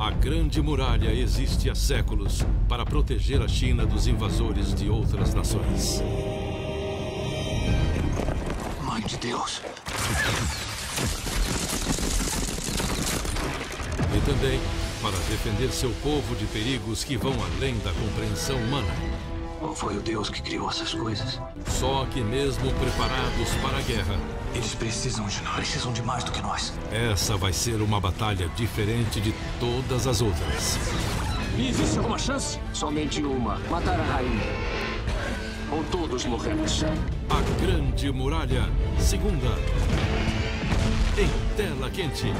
A Grande Muralha existe há séculos para proteger a China dos invasores de outras nações. Mãe de Deus. E também para defender seu povo de perigos que vão além da compreensão humana. Ou foi o Deus que criou essas coisas? Só que mesmo preparados para a guerra, Eles precisam de nós. Precisam de mais do que nós. essa vai ser uma batalha diferente de todas as outras. E existe alguma chance? Somente uma. Matar a rainha. Ou todos morremos. A Grande Muralha, segunda. Em tela quente.